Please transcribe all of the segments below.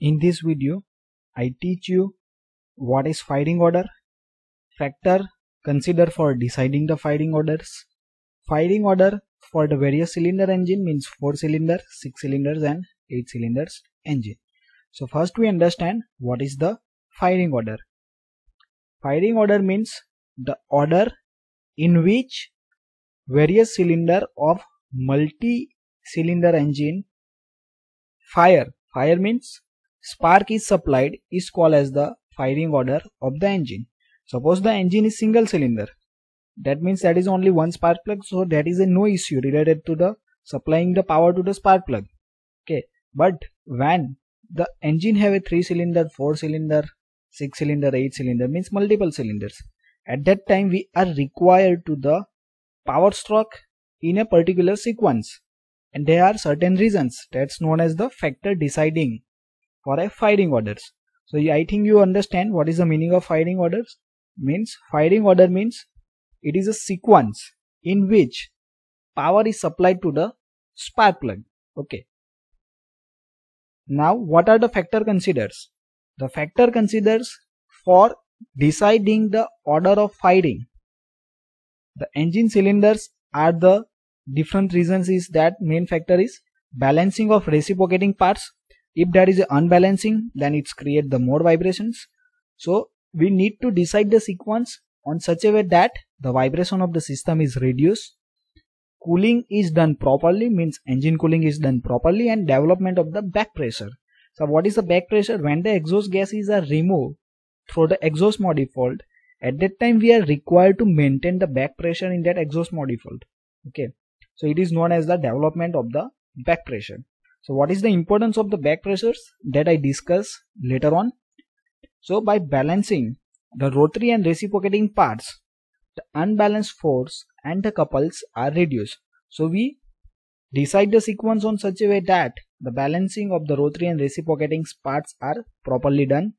In this video, I teach you what is firing order, factor consider for deciding the firing orders. Firing order for the various cylinder engine means 4 cylinder, 6 cylinders and 8 cylinders engine. So first we understand what is the firing order. Firing order means the order in which various cylinder of multi-cylinder engine fire. Fire means spark is supplied is called as the firing order of the engine. Suppose the engine is single cylinder. That means that is only one spark plug. So that is a no issue related to the supplying the power to the spark plug. Okay. But when the engine have a 3 cylinder, 4 cylinder, 6 cylinder, 8 cylinder means multiple cylinders. At that time we are required to the power stroke in a particular sequence and there are certain reasons that's known as the factor deciding for a firing orders. So I think you understand what is the meaning of firing orders. Means firing order means it is a sequence in which power is supplied to the spark plug. Okay. Now what are the factor considers? The factor considers for deciding the order of firing. The engine cylinders are the different reasons is that main factor is balancing of reciprocating parts if there is unbalancing then it's create the more vibrations. So we need to decide the sequence on such a way that the vibration of the system is reduced. Cooling is done properly means engine cooling is done properly and development of the back pressure. So what is the back pressure? When the exhaust gases are removed through the exhaust manifold at that time we are required to maintain the back pressure in that exhaust manifold. Okay. So it is known as the development of the back pressure so what is the importance of the back pressures that I discuss later on? So by balancing the rotary and reciprocating parts, the unbalanced force and the couples are reduced. So we decide the sequence on such a way that the balancing of the rotary and reciprocating parts are properly done.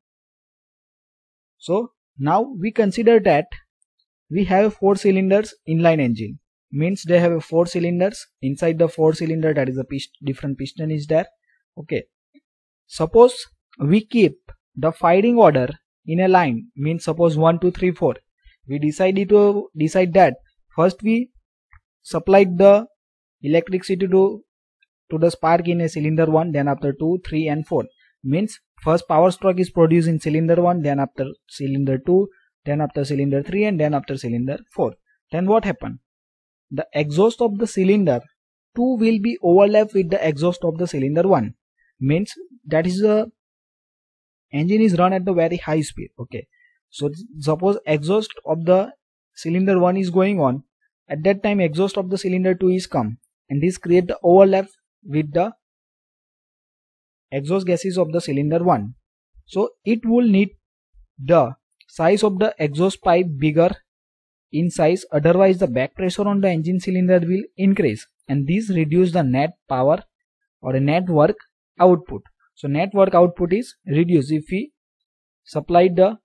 So now we consider that we have four cylinders inline engine means they have four cylinders. Inside the four cylinder that is a pist different piston is there. Okay. Suppose we keep the firing order in a line. Means suppose 1 2 3 4 we decided to decide that first we supplied the electricity to to the spark in a cylinder 1 then after 2 3 and 4 means first power stroke is produced in cylinder 1 then after cylinder 2 then after cylinder 3 and then after cylinder 4 then what happened the exhaust of the cylinder 2 will be overlapped with the exhaust of the cylinder 1 means that is the engine is run at the very high speed okay. So suppose exhaust of the cylinder 1 is going on at that time exhaust of the cylinder 2 is come and this create the overlap with the exhaust gases of the cylinder 1 so it will need the size of the exhaust pipe bigger in size otherwise the back pressure on the engine cylinder will increase and this reduce the net power or net work output. So net work output is reduced. If we supply the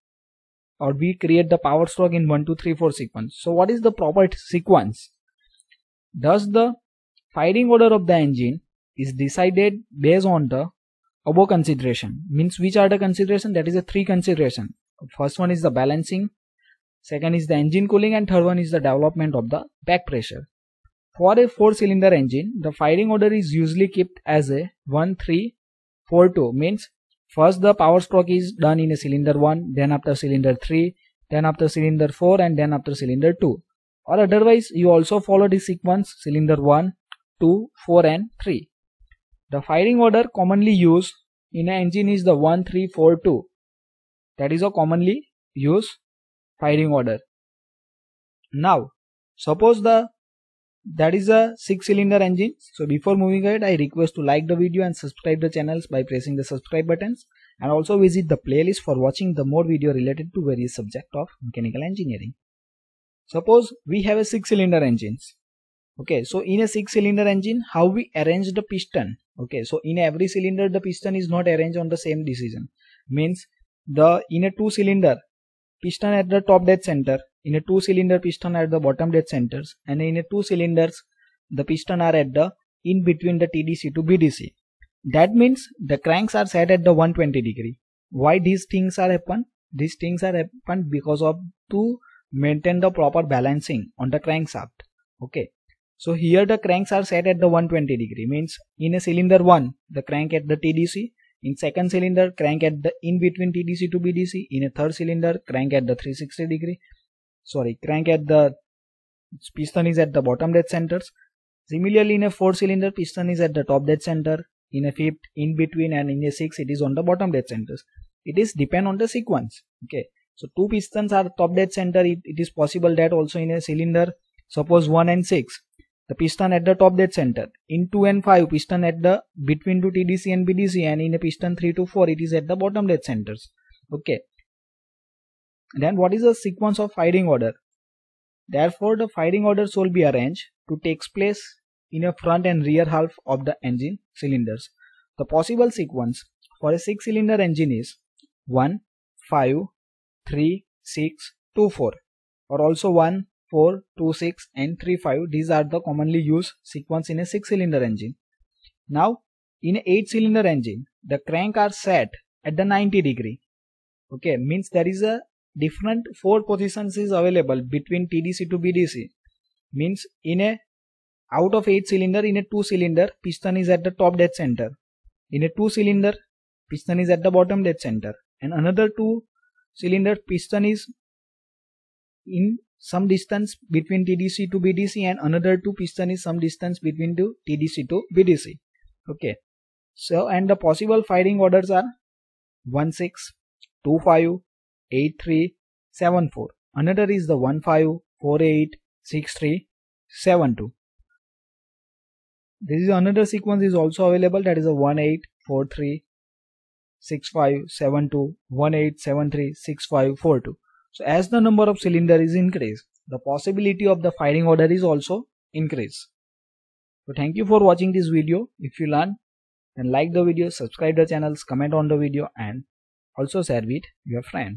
or we create the power stroke in 1 2 3 4 sequence. So what is the proper sequence? Thus the firing order of the engine is decided based on the above consideration. Means which are the consideration? That is a three consideration. First one is the balancing second is the engine cooling and third one is the development of the back pressure. For a 4 cylinder engine, the firing order is usually kept as a 1 3 4 2 means first the power stroke is done in a cylinder 1 then after cylinder 3 then after cylinder 4 and then after cylinder 2 or otherwise you also follow the sequence cylinder 1 2 4 and 3 the firing order commonly used in an engine is the 1 3 4 2 that is a commonly used firing order. Now, suppose the that is a six cylinder engine. So before moving ahead, I request to like the video and subscribe the channels by pressing the subscribe buttons and also visit the playlist for watching the more video related to various subject of mechanical engineering. Suppose we have a six cylinder engines. Okay, so in a six cylinder engine, how we arrange the piston? Okay, so in every cylinder, the piston is not arranged on the same decision. Means the in a two cylinder, piston at the top dead center in a two cylinder piston at the bottom dead centers and in a two cylinders the piston are at the in between the TDC to BDC that means the cranks are set at the 120 degree. Why these things are happen? These things are happen because of to maintain the proper balancing on the crankshaft okay. So here the cranks are set at the 120 degree. Means in a cylinder 1 the crank at the TDC in second cylinder crank at the in between TDC to BDC in a third cylinder crank at the 360 degree. Sorry crank at the piston is at the bottom dead centers. Similarly in a four cylinder piston is at the top dead center. In a fifth in between and in a six it is on the bottom dead centers. It is depend on the sequence okay? So two pistons are top dead center. It, it is possible that also in a cylinder suppose 1 and 6 the piston at the top dead center. In 2 and 5 piston at the between two tdc and bdc and in a piston 3 to 4 it is at the bottom dead centers. Okay. Then what is the sequence of firing order? Therefore the firing orders will be arranged to takes place in a front and rear half of the engine cylinders. The possible sequence for a 6 cylinder engine is 1 5 3 6 2 4 or also 1 4, 2, 6 and 3, 5. These are the commonly used sequence in a 6 cylinder engine. Now in a 8 cylinder engine the crank are set at the 90 degree. Okay means there is a different 4 positions is available between TDC to BDC. Means in a out of 8 cylinder in a 2 cylinder piston is at the top dead center. In a 2 cylinder piston is at the bottom dead center and another 2 cylinder piston is in some distance between TDC to BDC and another two piston is some distance between to TDC to BDC. Okay. So and the possible firing orders are 1 6, 2 5, 8 3, 7 4. Another is the 1 5, 4 8, 6 3, 7 2. This is another sequence is also available that is a 1 8, 4 3, 6 5, 7 2, 1 8, 7 3, 6 5, 4 2. So as the number of cylinder is increased, the possibility of the firing order is also increased. So thank you for watching this video. If you learn, then like the video, subscribe the channels, comment on the video and also share with your friend.